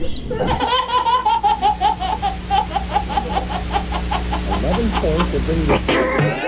Eleven points have been